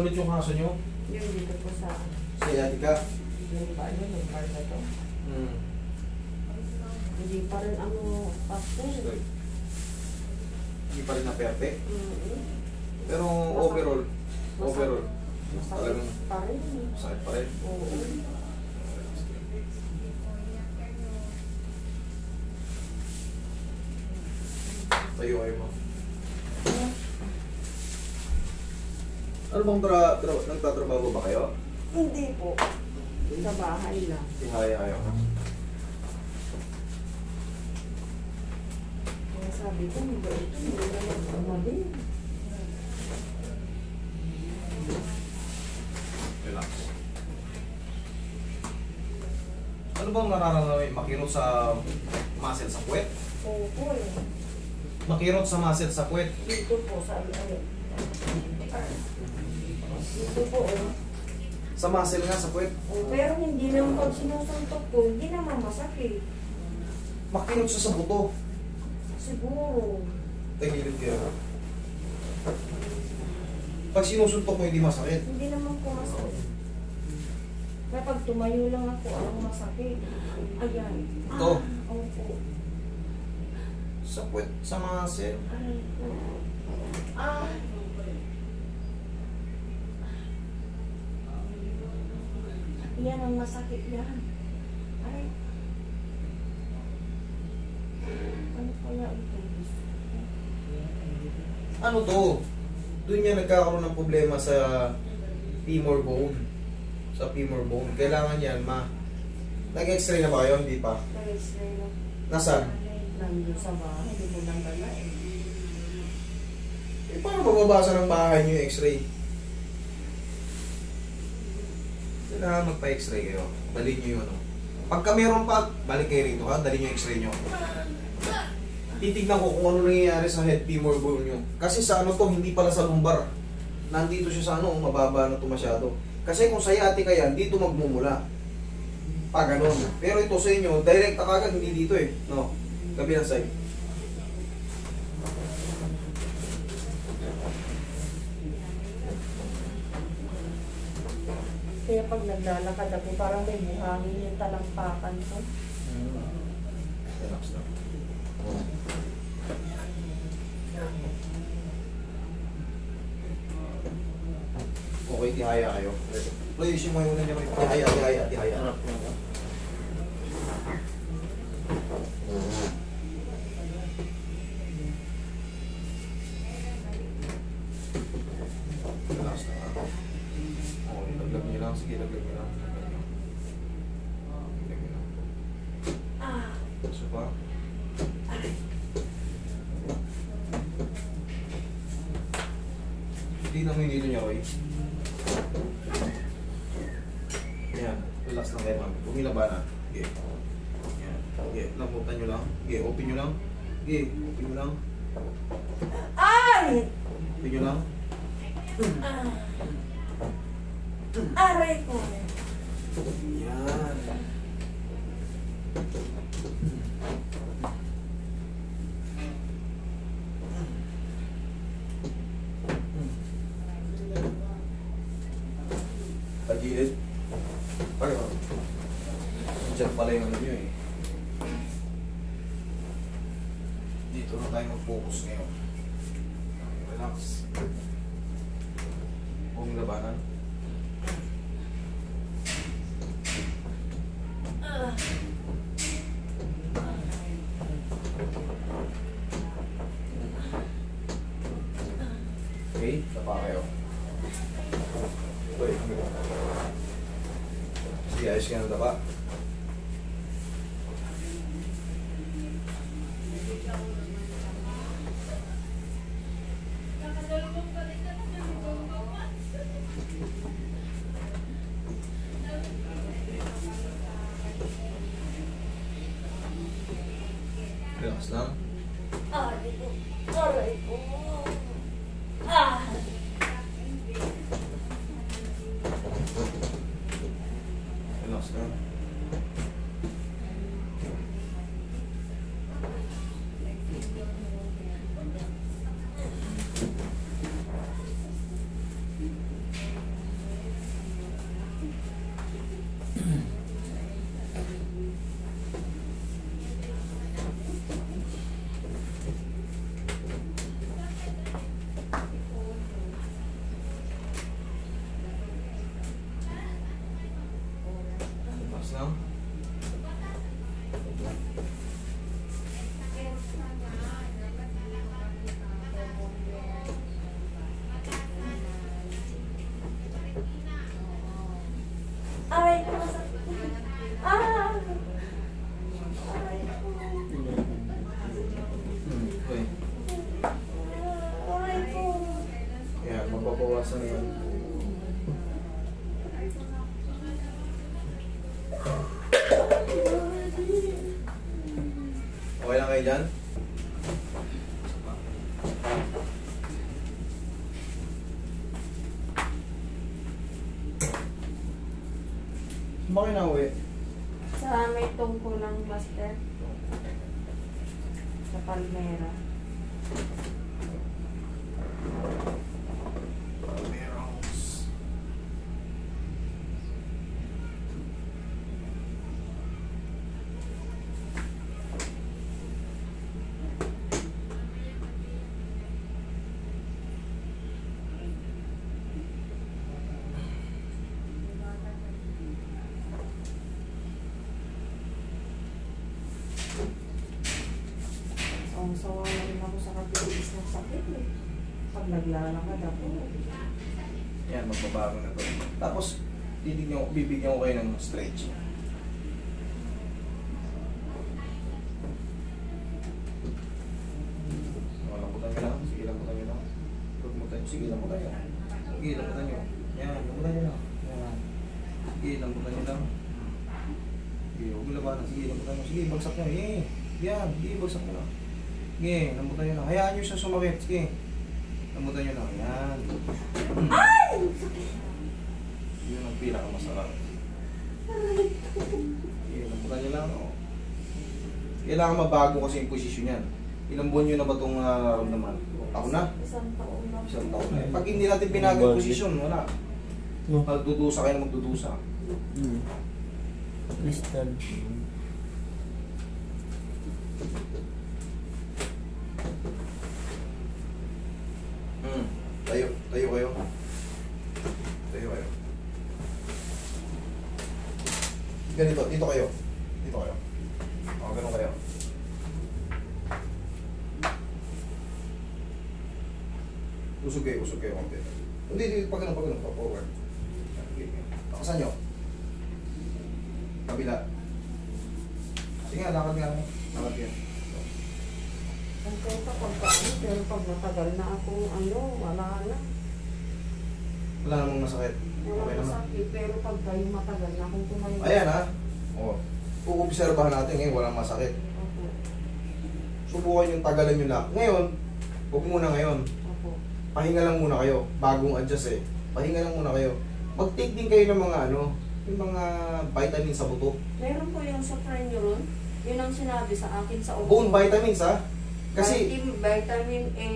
ulit yung kaso nyo? Yung dito po sa, Sciatica? yung ba, ano, yung bar na to. Hmm. Hindi pa rin ano, pasto. Hindi pa rin na perfect. Mm-hmm. Pero overall, overall, Masakit Talagang- pa rin. sakit pa rin. Oo. Tayo kayo mo. Ano bang tra tra nagtatrabaho ba kayo? Hindi po. Sa bahay lang. Tihaya kayo. Kaya sabi ko, hindi ba ito, hindi na magkamali. Relax. Ano bang nararamdaman? Makirot sa muscle sa puwet? Oo po eh. Makirot sa muscle sa puwet. Dito po, sabi ano. Dito po eh. Sa muscle nga sa puwet. Oh, pero hindi naman pag sinusuntok ko, hindi naman masakit. Makirot siya sa buto. Siguro. Tagilid kayo. Pag sinusuntok mo, hindi masakit. Hindi naman po masakit. Kaya pag tumayo lang ako, ang masakit. Ayan. Ito. Ah, opo. Sa puwet, sa muscle. Aray ko. Ah. Yan ang masakit yan. Aray. Ano kaya ito? Ano to? Doon niya nagkakaroon ng problema sa femur bone. Sa femur bone. Kailangan yan ma... Nag-x-ray na ba kayo? Hindi pa. Nag-x-ray lang. Nasaan? Nandun sa bahay, hindi mo dala eh. Eh, paano mababasa ng bahay niyo yung x-ray? Kailangan magpa-x-ray kayo. Dali niyo yung ano. Pagka meron pa, balik kayo rito ha. Dali yung x-ray niyo. Titignan ko kung ano nangyayari sa head femur bone niyo. Kasi sa ano to, hindi pala sa lumbar. Nandito siya sa ano, mababa na to masyado. Kasi kung sa sciatica yan, dito magmumula. Pa ganun. Pero ito sa inyo, direct na kagad, hindi dito eh. No, kabilang side. Kaya pag naglalakad ako, parang may buhangin yung talampakan ko. Okay, tihaya kayo. Please, yung mga una niya, tihaya, tihaya. Relax lang ha. Okay, laglag niyo lang. Sige, laglag niyo lang. Laglag niyo. Laglag niyo lang. Isa pa. Hindi na hinilo niya, Roy. Yan. Relax lang kayo, ma'am. Huwag nilabanan. Okay. Yan. Okay. Lambutan nyo lang. Okay. Open nyo lang. Okay. Open nyo lang. Ay! Open nyo lang. Ah. Aray ko. Yan. Tagilid. Pag ano? Diyan pala yung ano nyo eh. Dito na tayo mag-focus ngayon. Relax. Huwag labanan. Ah. Okay, tapa kayo. Uy, Sige, ayos ka ng tapa. Relax lang. Aray ko. Aray ko. Ah! Relax lang. No? Aray ko. Ah! Aray ko. Okay. Aray ko. Yan, mababawasan na yan. Okay lang kayo dyan? Saan ba kayo nauwi? Sa may tungko ng master. Sa Palmera. Meron. Ang sawa na rin ako sa kabilis ng sakit eh. Pag naglalakad ako. Yan, magbabago na to. Tapos, titignan bibigyan ko kayo ng stretching. Oh, lambutan nyo lang. Sige, lambutan nyo lang. Lambutan Sige, lambutan nyo. Sige, lambutan nyo. Yan, lambutan nyo lang. Yan. Sige, lambutan nyo lang. Sige, huwag labanan. Sige, lambutan nyo. Sige, bagsak nyo. Sige, yan. Sige, bagsak nyo lang. Sige, lambutan nyo lang. Hayaan nyo siya sumakit. Sige. Lambutan nyo lang. Yan. Ay! Yun ang pinakamasarap. Sige, lambutan nyo lang. Oh. Kailangan mabago kasi yung posisyon yan. Ilang buwan nyo na ba itong nararamdaman? Ako na? Isang taon na. Isang taon na. eh. Pag hindi natin binago yung posisyon, wala. Magdudusa kayo na magdudusa. Hmm. Crystal. Hmm. Tayo. Tayo kayo. Tayo kayo. Ganito. Dito kayo. Dito kayo. O, ganun kayo. Usog kayo. Usog kayo konti. Hindi, hindi. Pag ganun, pag ganun. Pa forward. Nakasan nyo. Kabila. Sige nga, lakad nga. Lakad yan. Ang kaya pag ano, pero pag matagal na ako, ano, wala na. Wala namang masakit. Wala Okay na naman. sakit, pero pag kayo matagal na akong tumayo. Ayan ha. O. Uobserbahan natin ngayon, walang masakit. Opo. Subukan yung tagalan nyo lang. Ngayon, huwag muna ngayon. Opo. Pahinga lang muna kayo. Bagong adjust eh. Pahinga lang muna kayo. Mag-take din kayo ng mga ano, yung mga vitamin sa buto. Meron po yung sa Frenuron. Yun ang sinabi sa akin sa Bone vitamins ha. Kasi Vitamin, vitamin A,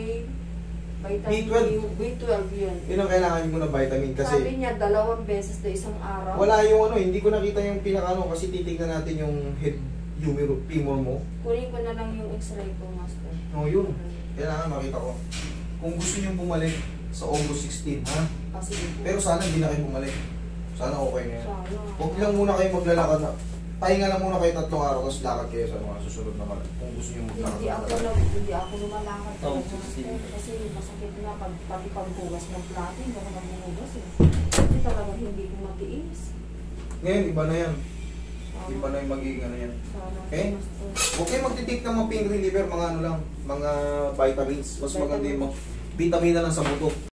vitamin B12. B12 yun. yun ang kailangan nyo muna vitamin Sabi kasi niya, dalawang beses na isang araw. wala yung ano, hindi ko nakita yung pinakano kasi titignan natin yung head humor, femur mo. Kunin ko na lang yung x-ray ko, master. Oh, yun. Kailangan makita ko. Kung gusto nyo bumalik sa August 16, ha? Kasi Pero sana hindi na kayo bumalik. Sana okay na yan. Sana. Huwag lang muna kayo maglalakad na. Pahinga lang muna kayo tatlong araw, tapos lakad kayo sa mga susunod naman. Kung gusto nyo maglakad. Hindi ako na, hindi ako lumalakad talaga, master. Kasi masakit na pag, pati pagbugas ng plato, hindi ako nagbubugas eh. Kasi talagang hindi ko matiis. Ngayon, iba na yan. Sana. Iba na yung magiging ano yan. Okay? kayo magtitik ng mga pain reliever, mga ano lang, mga vitamins. Mas maganda yung mga vitamina lang sa buto.